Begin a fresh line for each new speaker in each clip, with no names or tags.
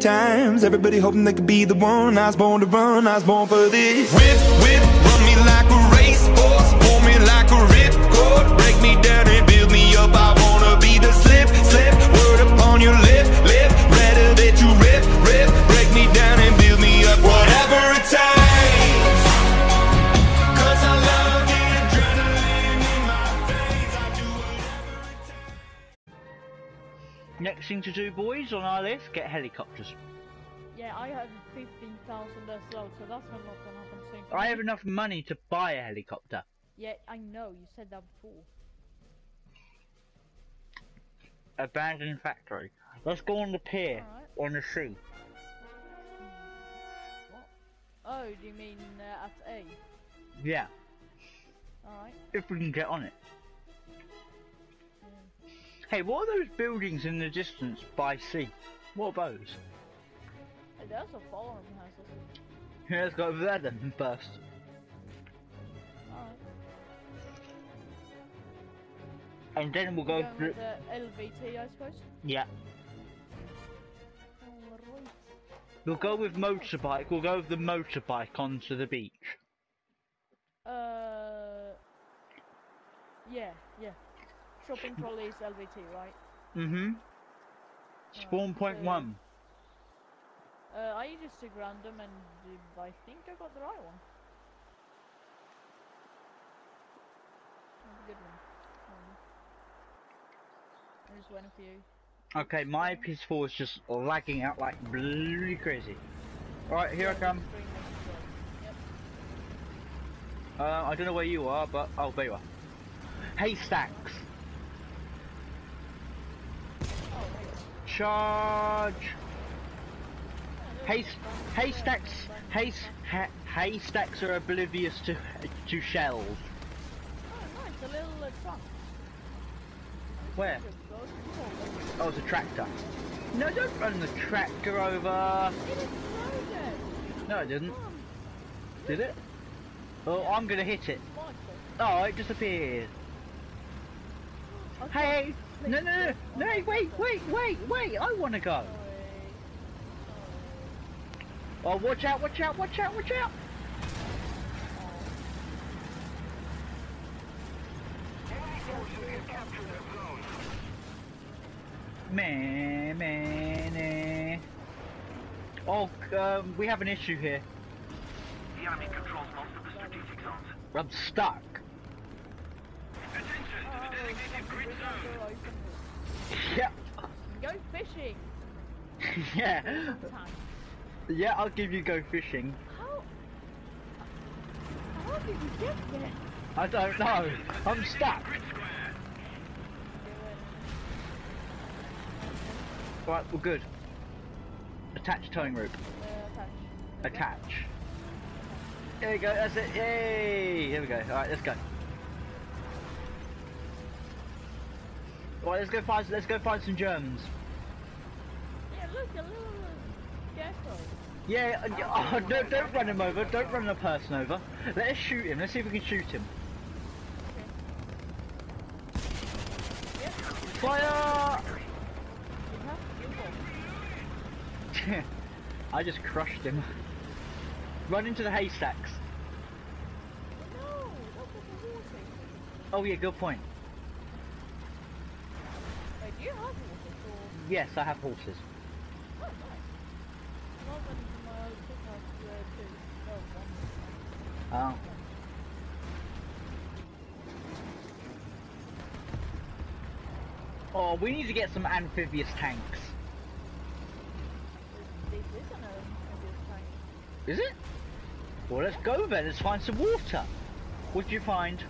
times. Everybody hoping they could be the one. I was born to run, I was born for this. Whip, whip, run me like a racehorse, pull me like a ripcord, break me down and build me up. I wanna be the slip, slip, word upon your lip, lip,
thing to do, boys, on our list, get helicopters.
Yeah, I have 15,000 as well, so that's not gonna happen soon.
I have enough money to buy a helicopter.
Yeah, I know, you said that before.
Abandoned factory. Let's go on the pier,
Alright.
on the sea.
What? Oh, do you mean uh, at A?
Yeah,
Alright.
if we can get on it. Hey, what are those buildings in the distance by sea? What are those?
Hey, there's a or something.
Yeah, let's go over there then first.
Alright.
And then we'll go
Going
through.
the LVT, I suppose.
Yeah,
Alright.
we'll go with motorbike. We'll go with the motorbike onto the beach.
Uh. Yeah, yeah. Is LVT, right?
Mm-hmm. Spawn point
so-
one.
Uh, I just took random and uh, I think I got the right one. That's a good one. Um, I just went a few.
Okay, my PS4 is just lagging out like bloody crazy. Alright, here I come.
Screen makes it work. Yep.
Uh, I don't know where you are, but oh, there you are. Haystacks.
Oh, wait.
Charge. Hayst haystacks. Hays ha haystacks are oblivious to to shells.
Oh, nice, a little uh, truck.
Where? Oh, it's a tractor. No, don't run the tractor over.
It!
No, it didn't. Did it? Oh, I'm gonna hit it. Oh, it disappeared.
Michael.
Hey! No, no, no, no! Wait, wait, wait, wait! I want to go. Oh, watch out! Watch out! Watch out! Watch out! Man, man, eh. Oh, um, we have an issue here.
The enemy controls most of the strategic zones.
I'm stuck.
Attention to the designated grid zone.
Yeah,
Go fishing!
yeah, yeah. I'll give you go fishing.
How? How did you get there?
I don't know. I'm stuck. Right, we're good. Attach towing rope.
Uh, attach.
Attach. There we go. That's it. Yay! Here we go. All right, let's go. Right, let's go find. Let's go find some germs.
Yeah, look, a little uh, gecko.
Yeah. uh, Oh, don't, don't run him over. Don't run a person over. Let us shoot him. Let's see if we can shoot him. Fire!
you have you
I just crushed him. Run into the haystacks.
No, that was a water.
Oh yeah, good point.
Wait, do you have water or?
Yes, I have horses.
Oh, nice. Well, then my pick up uh, two. Oh.
Oh. Oh, we need to get some amphibious tanks.
This isn't a obvious tank.
Is it? Well, let's go then. Let's find some water. What did you find?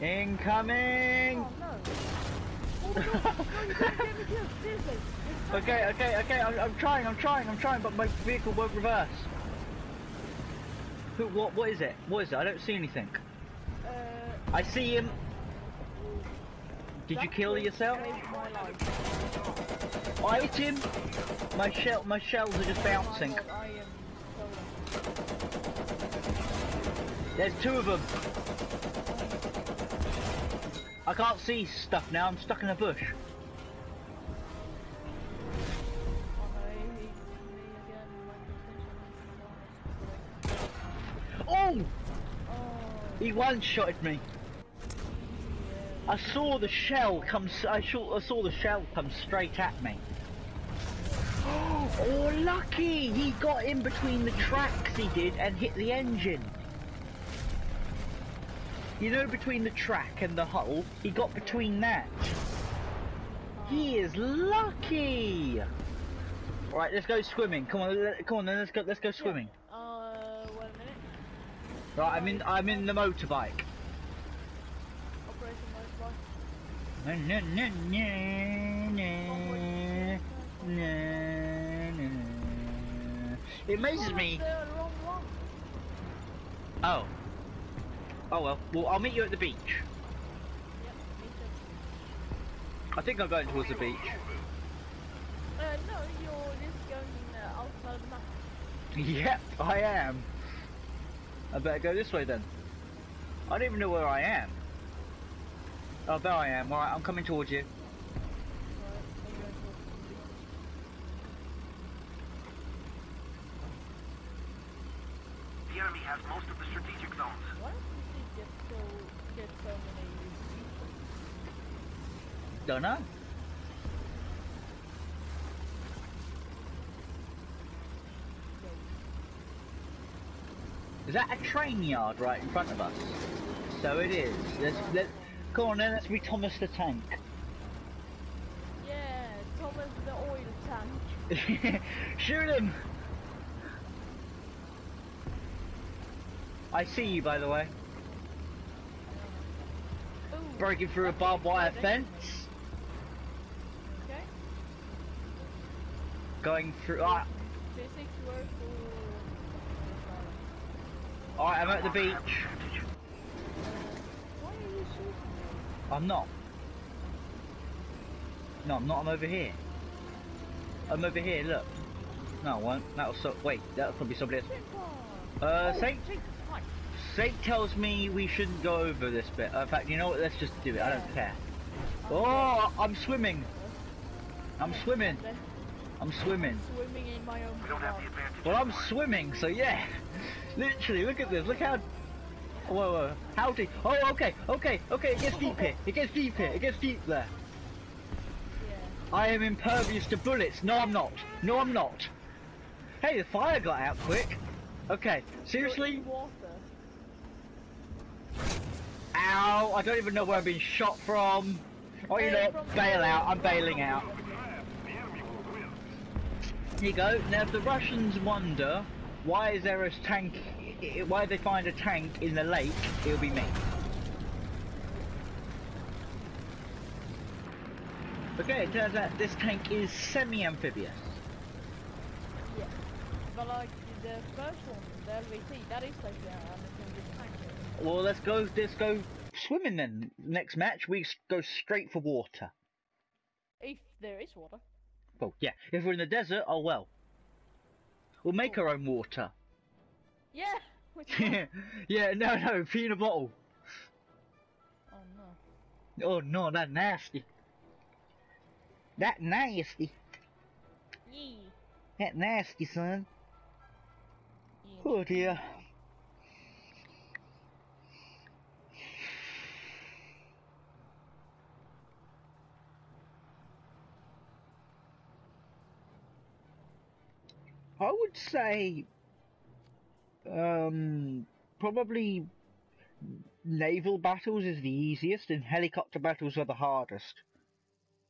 Incoming!
Oh no! Oh no! Oh, no, you can't get me killed. Seriously. It's
Okay, okay, okay. I'm, I'm trying. I'm trying. I'm trying, but my vehicle won't reverse. Who? What? What is it? What is it? I don't see anything.
Uh,
I see him. Did you kill yourself? I hit him. My shell. My shells are just bouncing.
My God, I am stolen.
There's two of them. I can't see stuff now. I'm stuck in a bush. He one-shotted me. I saw the shell come. I saw, I saw the shell come straight at me. Oh, lucky! He got in between the tracks. He did and hit the engine. You know, between the track and the hull, he got between that. He is lucky. All right, let's go swimming. Come on, let- come on, then let's go. Let's go swimming.
Uh, wait a minute.
Right, I'm in. I'm in the motorbike.
Operation Motorbike.
Na, na, na, na, na, na, na. It amazes me.
that's the wrong one.
Oh. Oh well. Well, I'll meet you at the beach.
Yep, me too.
I think I'm going towards the beach.
Uh, no, you're just going uh, outside the map.
Yep, I am. I better go this way then. I don't even know where I am. Oh, there I am. Alright, I'm coming towards you.
Right, are you going towards the
enemy has most of the strategic zones.
Why does the get so get so many people?
Don't know. Is that a train yard right in front of us? So it is. Let's, let, come on then, let's be Thomas the Tank.
Yeah, Thomas the oil tank.
Shoot him! I see you, by the way.
Ooh,
Breaking through a barbed wire fence.
Okay.
Going through. Ah,
Physics work.
Alright, I'm at the beach.
Why are you shooting me?
I'm not. No, I'm not. I'm over here. I'm over here, look. No, I won't. That'll so. Wait, that'll probably somebody else. Uh,
oh,
Saint, Saint tells me we shouldn't go over this bit. Uh, in fact, you know what? Let's just do it. I don't care.
I'm
Oh, I'm swimming. I'm swimming. I'm swimming.
Swimming in my own
We don't have the
Well, I'm swimming, so yeah. Literally, look at this. Look how. Whoa, whoa. How deep? Oh, okay, okay, okay. It gets deep here. It gets deep here. It gets deep there.
Yeah.
I am impervious to bullets. No, I'm not. No, I'm not. Hey, the fire got out quick. Okay, seriously? Ow! I don't even know where I'm being shot from. Oh, you know, bail out. I'm bailing out.
The enemy will win.
Here you go. Now, if the Russians wonder why is there a tank, why they find a tank in the lake, it'll be me. Okay, it turns out this tank is semi-amphibious.
Yeah. But like the first one, the LVT, that is like the unattended tank.
Well, let's go. Let's go swimming then. Next match, we go straight for water.
If there is water.
Well, yeah. If we're in the desert, oh well. We'll make our own water.
Yeah!
Yeah, no, no, pee in a bottle.
oh no.
Oh no, that nasty. That nasty.
Yee.
That nasty, son.
Yee.
Oh dear. I would say, um, probably naval battles is the easiest and helicopter battles are the hardest.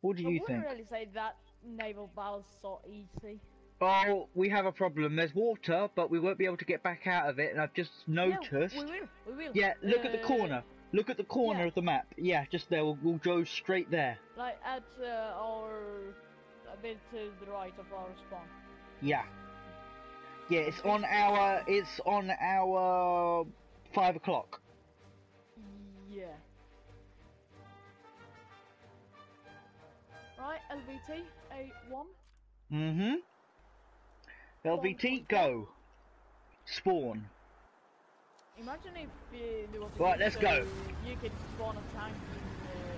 What do
I
you think?
I wouldn't really say that naval battle's so easy.
Oh, we have a problem. There's water, but we won't be able to get back out of it, and I've just noticed.
Yeah, we will. We will.
Yeah, look at the
Uh,
corner. Look at the corner
yeah.
of the map. Yeah, just there. We'll, we'll go straight there.
Like at uh, our a bit to the right of our spawn.
Yeah. Yeah, it's on our. It's on our five o'clock.
Yeah. Right, LVT A1.
Mm-hmm. LVT, go. Spawn.
Imagine if there was a
Right, let's
so
go.
You could spawn a tank in uh,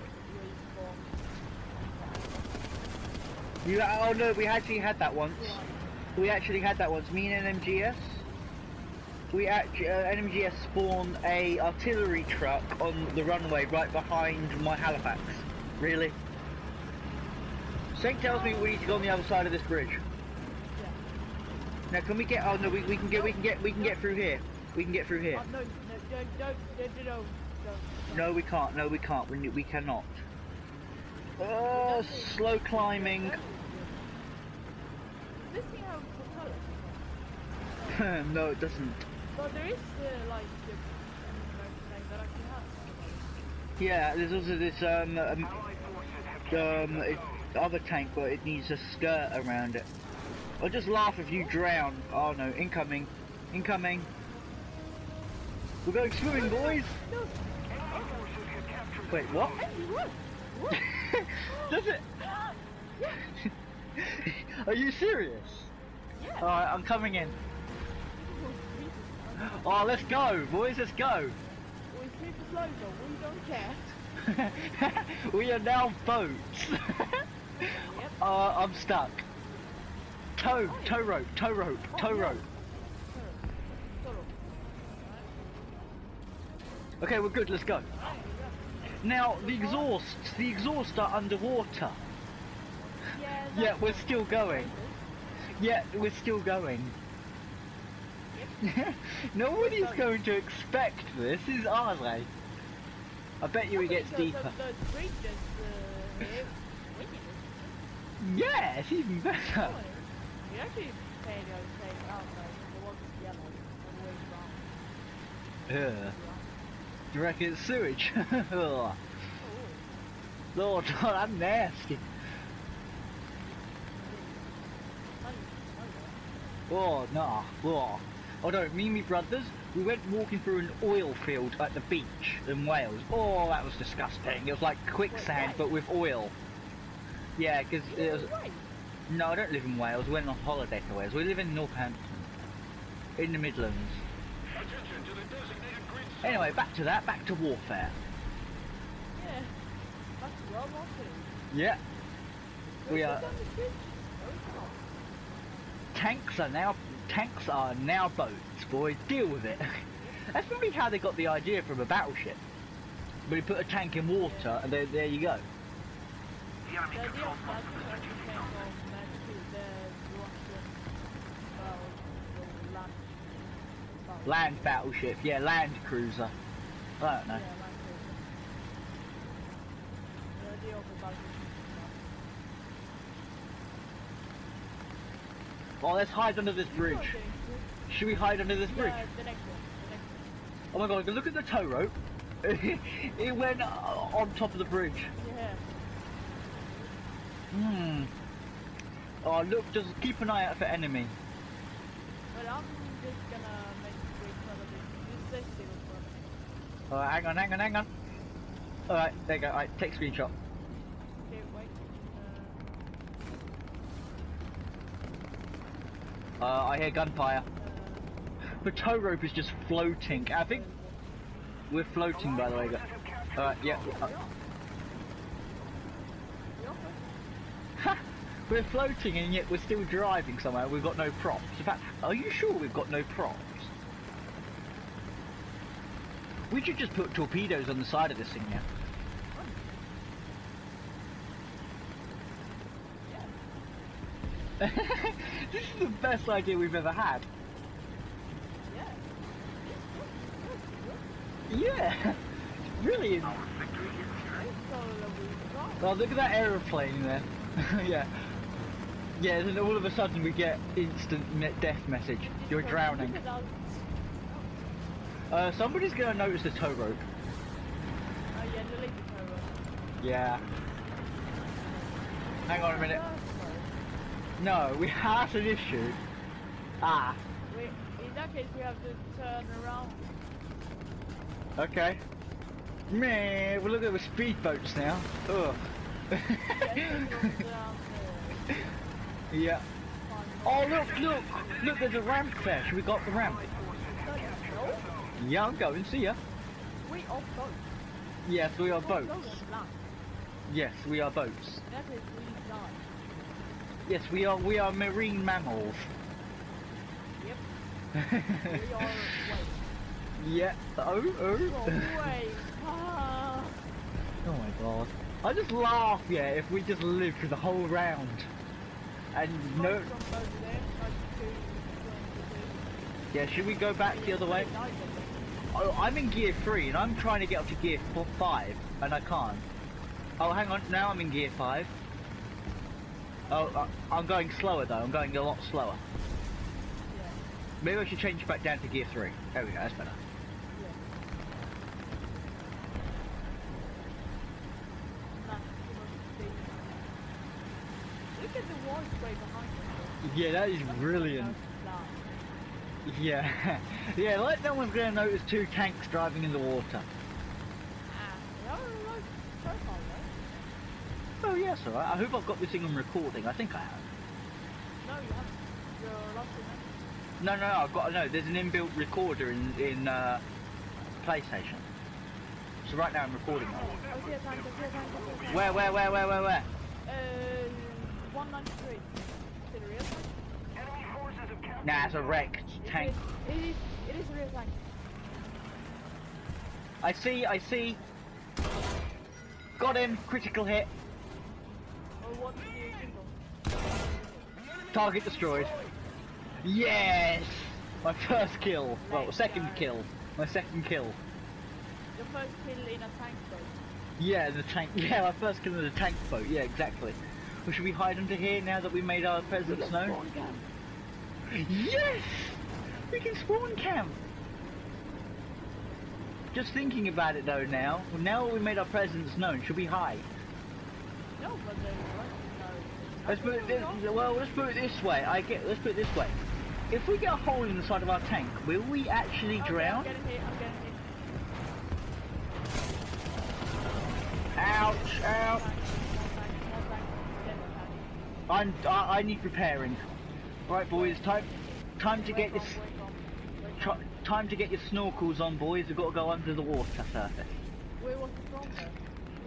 you spawn.
You. Oh no, we actually had that once. We actually had that once. Me and an MGS. we actually uh, NMGS spawned a artillery truck on the runway right behind my Halifax. Really? Sync tells me we need to go on the other side of this bridge.
Yeah.
Now can we get? Oh no, we, we can get we can get we can get through here. We can get through here.
Oh, no, no, don't, don't, don't, don't, don't, don't.
No, we can't. No, we can't. We we cannot. Oh, slow climbing.
This thing has propellers.
no, it doesn't.
There is uh, like the thing that actually has.
Yeah, there's also this um um,
Allied forces have
um it, other tank, but it needs a skirt around it. I'll just laugh if you drown. Oh no, incoming, incoming. We're going swimming, boys.
No,
forces have captured
Wait, what?
what? What?
Does it? Are you serious?
Yeah.
Alright, I'm coming in. Oh, let's go, boys, let's go.
We super slow though, we don't care.
we are now boats.
Yep.
uh, I'm stuck. Tow, tow rope, tow rope,
Oh,
tow rope. Okay, we're good, let's go. Now, the exhausts, the exhausts are underwater.
Yeah,
Yeah, we're still going. Yeah, we're still going. Nobody's going to expect this, is are they? I bet you it gets deeper. Yeah, it's even better.
you actually pay the water's yellow.
Do you reckon it's sewage?
Oh,
Lord, that's nasty. Oh, nah. Oh. Oh no, me and me brothers, we went walking through an oil field at the beach in Wales. Oh, that was disgusting. It was like quicksand, but with oil. Yeah, because it was... No, I don't live in Wales. We went on holiday to Wales. We live in Northampton. In the Midlands.
Attention to the designated grid zone.
Anyway, back to that. Back to warfare.
Yeah. That's World War Two.
Yeah. We are...
what's on the bridge? It's not.
Tanks are now... Tanks are now boats, boys. Deal with it. That's probably how they got the idea from a battleship. But you put a tank in water, and there, there you go.
The enemy
The
controls
of
most
that
of the
is
sectors
actually
we
came
dominate.
from Match 2, the Russian, well, the land,
Land battleship. Yeah, land cruiser. I don't know.
Yeah, land cruiser. The idea of the battleship.
Oh, let's hide under this bridge. Should we hide under this bridge?
Yeah, the next one. The next one.
Oh my god, look at the tow rope. it went uh, on top of the bridge.
Yeah.
Hmm. Oh, look, just keep an eye out for enemy.
But I'm just gonna make the bridge. Just stay still a.
Alright, hang on, hang on, hang on. Alright, there you go. Alright, take screenshot.
Okay, wait.
Uh, I hear gunfire. The tow rope is just floating. I think we're floating, by the way. Yeah. uh! We're floating and yet we're still driving somewhere. We've got no props. In fact, are you sure we've got no props? We should just put torpedoes on the side of this thing now.
Yeah.
this is the best idea we've ever had.
Yeah.
Brilliant.
Is here.
yes. So that we got.
Well, look at that aeroplane there. yeah. Yeah, and then all of a sudden we get instant death message. You're drowning.
look at that.
Uh, somebody's gonna notice the tow rope.
Oh yeah, the lady tower.
Yeah. Hang on a minute. No, we have an issue. Ah,
Wait, in that case we have to turn around.
okay. Man, well look at the speedboats now. Ugh.
Yes, we go down there.
yeah. Oh look, look, look, there's a ramp there. Should we got the ramp? Yeah, I'm going. See ya.
we are boats.
Yes, we are boats.
go.
Yes, we are boats.
That is we die.
Yes, we are. We are marine mammals.
Yep. We are
yeah. Oh, oh.
Ah.
Oh my god. I just laugh, yeah, if we just live through the whole round. And no.
Might jump over there, try to
Yeah, should we go back the other way?
Nice, I think.
Oh, I'm in gear 3 and I'm trying to get up to gear four, 5 and I can't. Oh, hang on, now I'm in gear 5. Oh, uh, I'm going slower though, I'm going a lot slower.
Yeah.
Maybe I should change back down to gear 3. There we go, that's better.
Yeah. Nah, too much speed. Look at the behind us.
Yeah, that is brilliant. Yeah, yeah, like no one's going to notice two tanks driving in the water.
Ah, they are a nice profile, though.
Oh alright. I hope I've got this thing on recording. I think I have.
No, you haven't. You're lost in it.
No, no, no, I've got no. There's an inbuilt recorder in in uh, PlayStation. So right now I'm recording that.
Oh, see a tank, I see a tank, I see a tank.
Where, where, where, where, where, where?
Uh, 193. Is it a real tank?
Enemy forces have captured
Nah, it's a wrecked tank.
It is, it is, it is a real tank.
I see, I see. Got him. Critical hit. Target destroyed. Yes. My first kill. Well, second kill. My second kill.
Your first kill in a tank boat.
Yeah, the tank. Yeah, my first kill in a tank boat. Yeah, exactly. Well, should we hide under here now that we made our presence known? Yes! We can spawn camp! Just thinking about it though now, now we made our presence known, should we hide?
No, but there's no.
Let's put it this, well, let's put it this way, I get, let's put it this way. If we get a hole in the side of our tank, will we actually
Okay,
drown?
I'm getting hit, I'm.
Ouch, ouch.
tank, more tank, more tank, then more tank.
I'm, I, I need repairing. Right boys, time, time to get this,
wake on, wake
tr-
on.
time to get your snorkels on boys, we've got to go under the water surface.
Where was it from?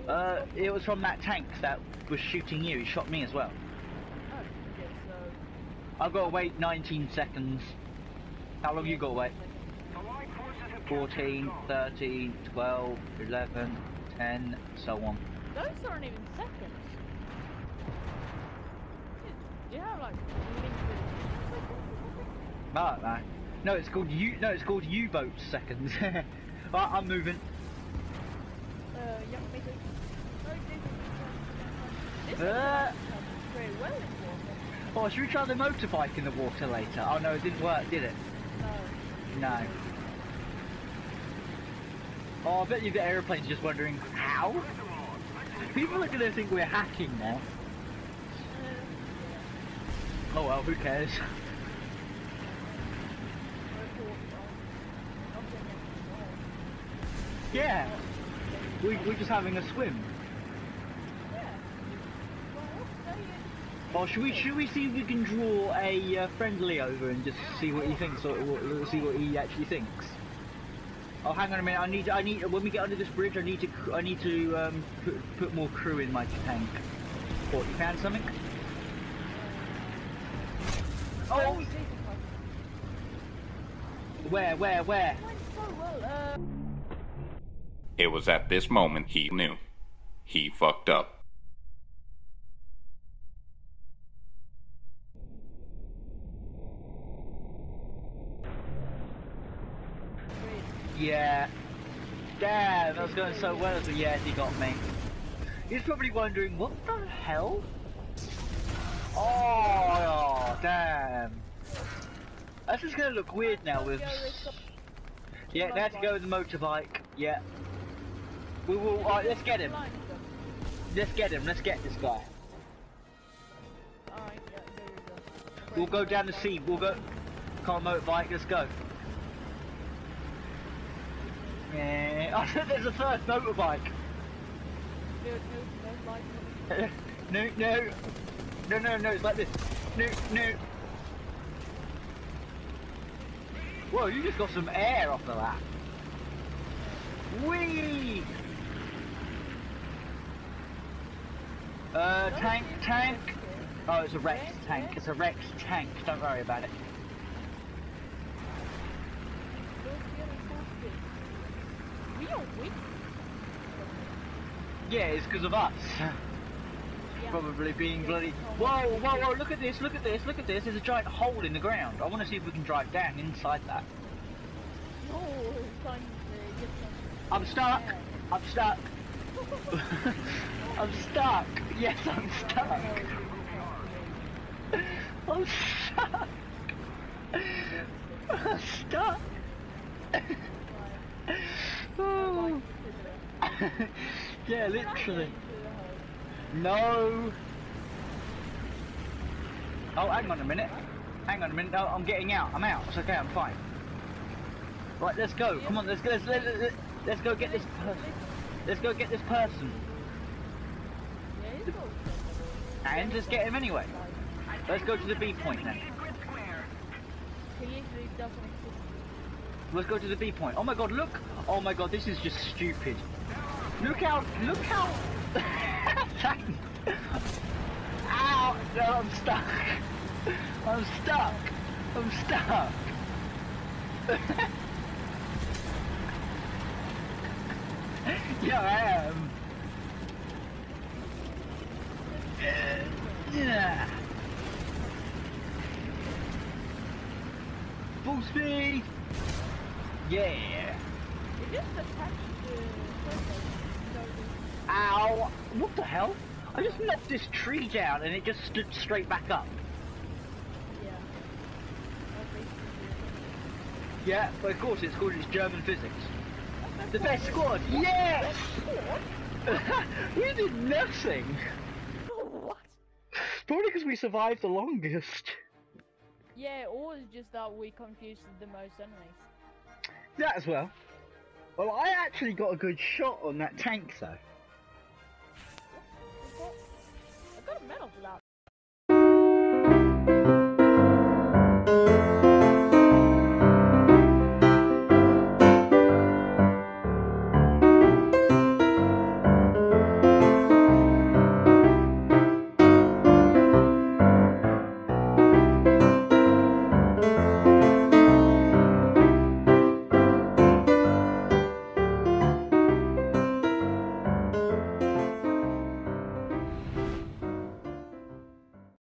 Uh, it was from that tank that was shooting you, he shot me as well. I've got to wait 19 seconds. How long you got to wait?
Allied forces have
14, 13, 12, 11, 10, so on.
Those aren't even seconds. Do You have like.
Ah, no. No, it's called U. No, it's called U-boat seconds. right, I'm moving.
Uh, yeah, me too. No, this is this is
Uh.
Very well in water.
Oh, should we try the motorbike in the water later? Oh no, it didn't work, did it?
No.
No. Oh, I bet you the aeroplane's just wondering how. People are gonna think we're hacking now. Oh well, who cares?
yeah. Report on something
Yeah, we, we're just having a swim.
Yeah. Well, what's saying?
Or should we should we see if we can draw a uh, friendly over and just see what he thinks or, see what he actually thinks? Oh, hang on a minute. I need I need when we get under this bridge, I need to I need to um, put put more crew in my tank. What? You found something? Oh, where where where?
It
was at this moment he knew. He fucked up.
Yeah. Damn, that was going so well, but yeah, he got me. He's probably wondering, what the hell? Oh, damn. That's just gonna look weird now with... Yeah, they had to go with the motorbike. Yeah. We will. Alright, let's get him. Let's get him. Let's get this guy. We'll go down the sea. We'll go. Car motorbike. Let's go. Yeah. I said there's a third motorbike.
No, no, no,
no, no, no, no, no. It's like this. No, no. Whoa! You just got some air off of that. Whee! Uh, tank, tank. Oh, it's a Rex tank. It's a Rex tank. Don't worry about it.
We are weak.
Yeah, it's because of us.
Yeah.
Probably being bloody. Whoa, whoa, whoa! Look at this! Look at this! Look at this! There's a giant hole in the ground. I want to see if we can drive down inside that.
No, it's time to.
I'm stuck. I'm stuck. I'm stuck. Yes, I'm stuck. I'm stuck. I'm stuck. Oh. yeah, literally. No. Oh, hang on a minute. Hang on a minute. No, I'm getting out. I'm out. It's okay. I'm fine. Right, let's go. Come on, let's go. Let's, let, let, let's go get this. Let's go get this person. And let's get him anyway. Let's go to the B point then. Let's go to the B point. Oh my god, look! Oh my god, this is just stupid. Look how, look how... Ow! No, I'm stuck. I'm stuck. I'm stuck. yeah, I am. Yeah. Full speed. Yeah.
It just attached to
Ow! What the hell? I just knocked this tree down and it just stood straight back up.
yeah.
Yeah, but of course it's called it's German physics. The best squad! Yes! we did nothing!
what?
Probably because we survived the longest.
Yeah, or it's just that we confused the most enemies.
That as well. Well, I actually got a good shot on that tank though.